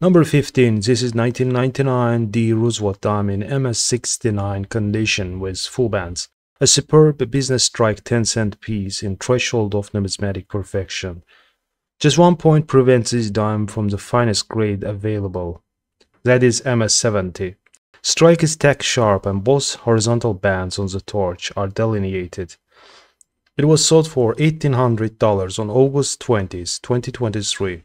Number 15, this is 1999 D Roosevelt Diamond MS69 condition with full bands. A superb business strike 10 cent piece in threshold of numismatic perfection. Just one point prevents this dime from the finest grade available. That is MS70. Strike is tack sharp and both horizontal bands on the torch are delineated. It was sold for $1,800 on August 20, 2023.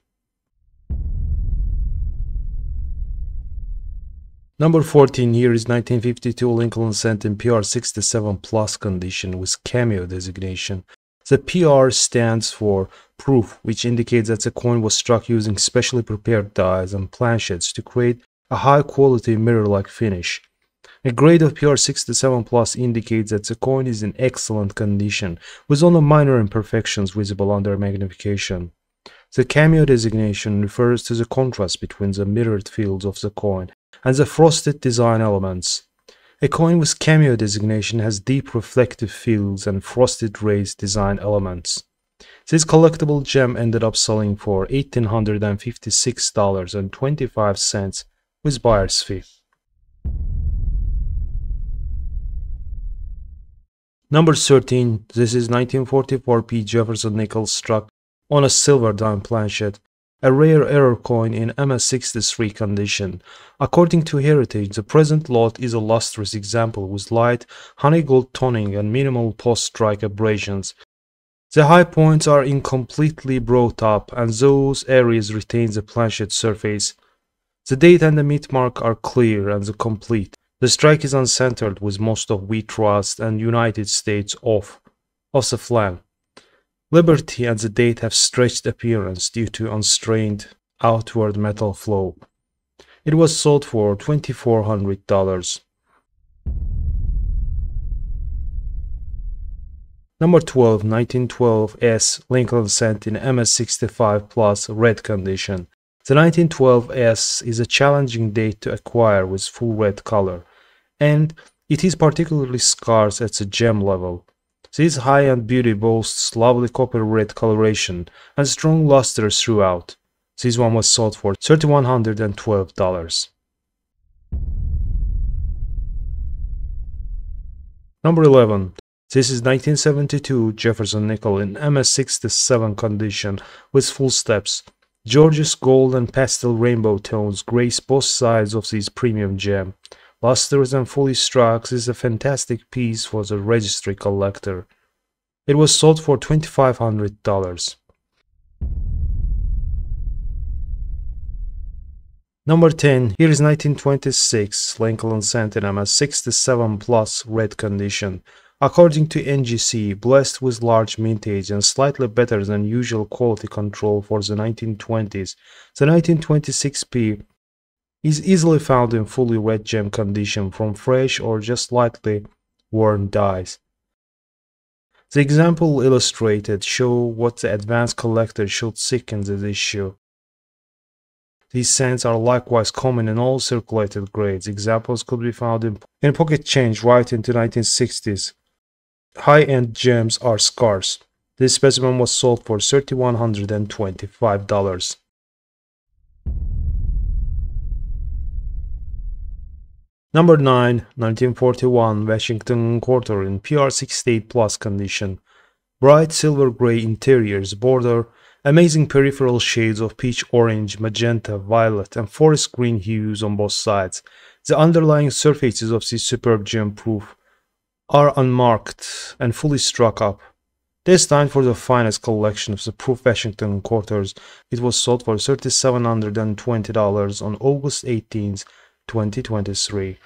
Number 14 here is 1952 Lincoln Cent in PR67 Plus condition with cameo designation. The PR stands for proof, which indicates that the coin was struck using specially prepared dies and planchets to create a high quality mirror-like finish. A grade of PR67 Plus indicates that the coin is in excellent condition, with only minor imperfections visible under magnification. The cameo designation refers to the contrast between the mirrored fields of the coin and the frosted design elements. A coin with cameo designation has deep reflective fields and frosted raised design elements. This collectible gem ended up selling for $1,856.25 with buyer's fee. Number 13, this is 1944 P. Jefferson nickel struck on a silver dime planchet a rare error coin in MS63 condition. According to Heritage, the present lot is a lustrous example with light honey gold toning and minimal post-strike abrasions. The high points are incompletely brought up and those areas retain the planchet surface. The date and the mint mark are clear and the complete. The strike is uncentered with most of We Trust and United States off, off the flan. Liberty and the date have stretched appearance due to unstrained outward metal flow. It was sold for $2,400. Number 12, 1912 S Lincoln Cent in MS65 Plus red condition. The 1912 S is a challenging date to acquire with full red color, and it is particularly scarce at the gem level. This high-end beauty boasts lovely copper red coloration and strong luster throughout. This one was sold for $3,112. Number 11. This is 1972 Jefferson nickel in MS67 condition with full steps. Gorgeous gold and pastel rainbow tones grace both sides of this premium gem. Lustrous and fully struck is a fantastic piece for the registry collector. It was sold for $2,500. Number 10. Here is 1926 Lincoln Centennial 67 plus red condition. According to NGC, blessed with large mintage and slightly better than usual quality control for the 1920s, the 1926P is easily found in fully red gem condition from fresh or just slightly worn dies. The example illustrated show what the advanced collector should seek in this issue. These cents are likewise common in all circulated grades. Examples could be found in, in pocket change right into 1960s. High-end gems are scarce. This specimen was sold for $3,125. Number 9, 1941 Washington Quarter in PR68 Plus condition. Bright silver gray interiors border amazing peripheral shades of peach orange, magenta, violet, and forest green hues on both sides. The underlying surfaces of this superb gem proof are unmarked and fully struck up. Destined for the finest collection of the proof Washington quarters, it was sold for $3,720 on August 18th, 2023.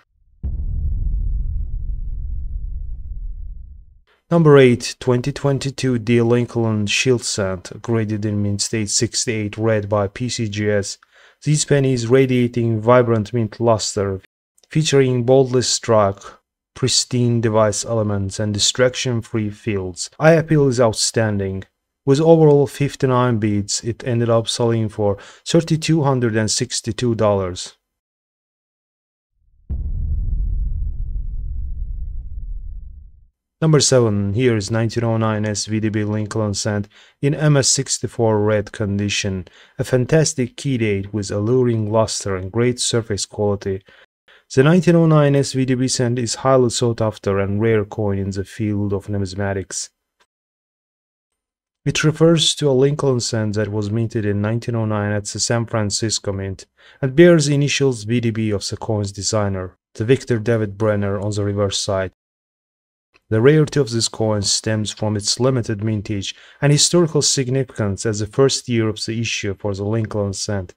Number 8, 2022 D. Lincoln Shield Cent, graded in Mint State 68, red by PCGS. These is radiating vibrant mint luster, featuring boldly struck, pristine device elements and distraction-free fields. Eye appeal is outstanding. With overall 59 beads, it ended up selling for $3,262. Number 7. Here is 1909 SVDB Lincoln Cent in MS64 red condition. A fantastic key date with alluring luster and great surface quality. The 1909 SVDB cent is highly sought after and rare coin in the field of numismatics. It refers to a Lincoln cent that was minted in 1909 at the San Francisco Mint and bears the initials VDB of the coin's designer, the Victor David Brenner on the reverse side. The rarity of this coin stems from its limited mintage and historical significance as the first year of the issue for the Lincoln cent.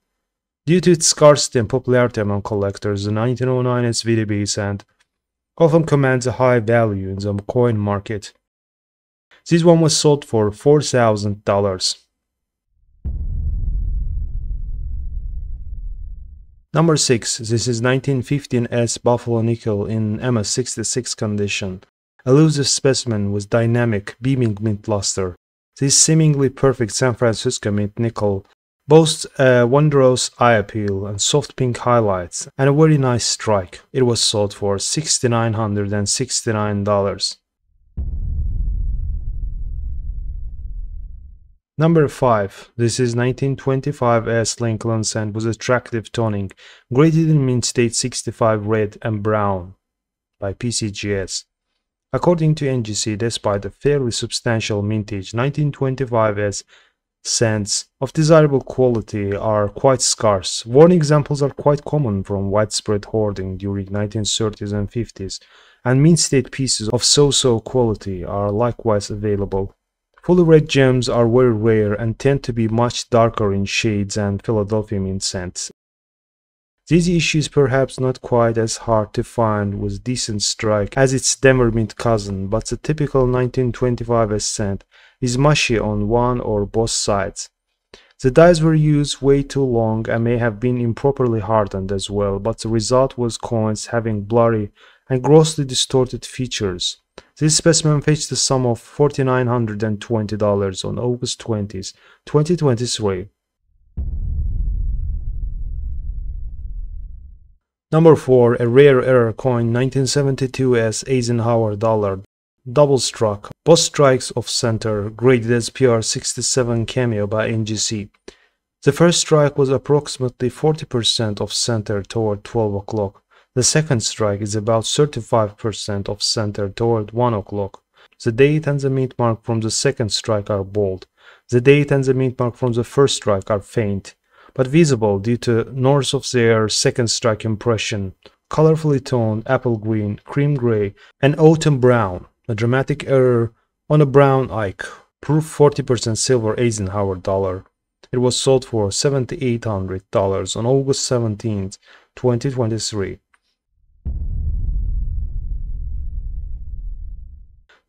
Due to its scarcity and popularity among collectors, the 1909 SVDB cent often commands a high value in the coin market. This one was sold for $4,000. Number 6. This is 1915S Buffalo Nickel in MS66 condition. Elusive specimen with dynamic, beaming mint luster. This seemingly perfect San Francisco mint nickel boasts a wondrous eye appeal and soft pink highlights and a very nice strike. It was sold for $6,969. Number 5. This is 1925S Lincoln Cent with attractive toning, graded in mint state 65 red and brown by PCGS. According to NGC, despite a fairly substantial mintage, 1925s cents of desirable quality are quite scarce. Worn examples are quite common from widespread hoarding during 1930s and 50s, and mint state pieces of so-so quality are likewise available. Fully red gems are very rare and tend to be much darker in shades than Philadelphia mint cents. This issue is perhaps not quite as hard to find with decent strike as its Denver Mint cousin, but the typical 1925 ascent is mushy on one or both sides. The dies were used way too long and may have been improperly hardened as well, but the result was coins having blurry and grossly distorted features. This specimen fetched the sum of $4,920 on August 20, 2023. Number 4. A rare error coin 1972 Eisenhower dollar. Double struck. Both strikes of center, graded as PR67 cameo by NGC. The first strike was approximately 40% of center toward 12 o'clock. The second strike is about 35% of center toward 1 o'clock. The date and the mint mark from the second strike are bold. The date and the mint mark from the first strike are faint but visible due to north of their second strike impression, colorfully toned apple green, cream gray, and autumn brown, a dramatic error on a brown Ike, proof 40% silver Eisenhower dollar. It was sold for $7,800 on August 17, 2023.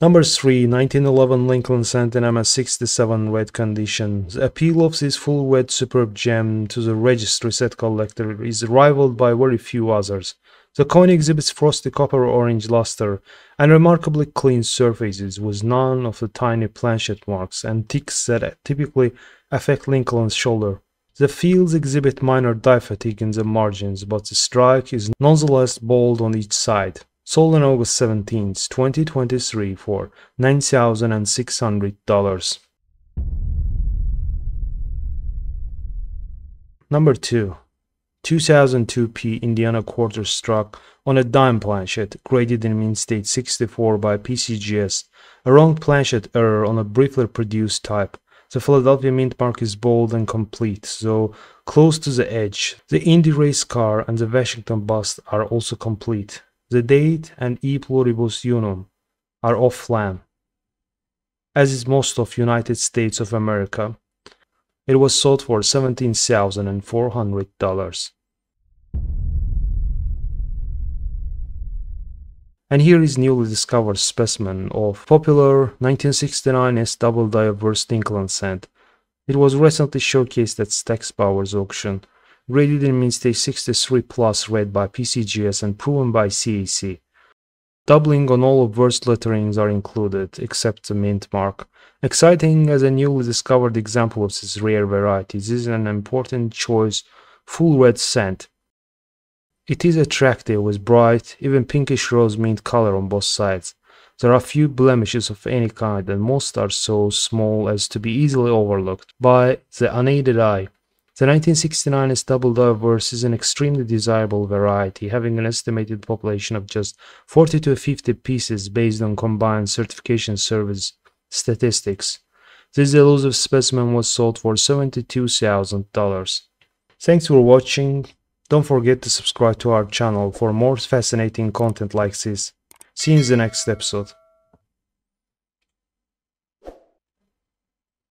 Number 3, 1911 Lincoln Cent in MS67 red condition. The appeal of this full red superb gem to the registry set collector is rivaled by very few others. The coin exhibits frosty copper-orange luster and remarkably clean surfaces with none of the tiny planchet marks and ticks that typically affect Lincoln's shoulder. The fields exhibit minor die fatigue in the margins, but the strike is nonetheless bold on each side. Sold on August 17, 2023 for $9,600. Number 2. 2002p Indiana quarter struck on a dime planchet graded in mint state 64 by PCGS, a wrong planchet error on a briefly produced type. The Philadelphia mint mark is bold and complete, so close to the edge. The Indy race car and the Washington bust are also complete. The date and e pluribus unum are off flan, as is most of United States of America. It was sold for $17,400. And here is newly discovered specimen of popular 1969 S double diverse England cent. It was recently showcased at Stack's Bowers auction Graded in mint state 63 plus red by PCGS and proven by CAC. Doubling on all obverse letterings are included, except the mint mark. Exciting as a newly discovered example of this rare variety, this is an important choice full red cent. It is attractive with bright, even pinkish rose mint color on both sides. There are few blemishes of any kind, and most are so small as to be easily overlooked by the unaided eye. The 1969 S double diverse is an extremely desirable variety, having an estimated population of just 40 to 50 pieces based on combined certification service statistics. This elusive specimen was sold for $72,000. Thanks for watching. Don't forget to subscribe to our channel for more fascinating content like this. See you in the next episode.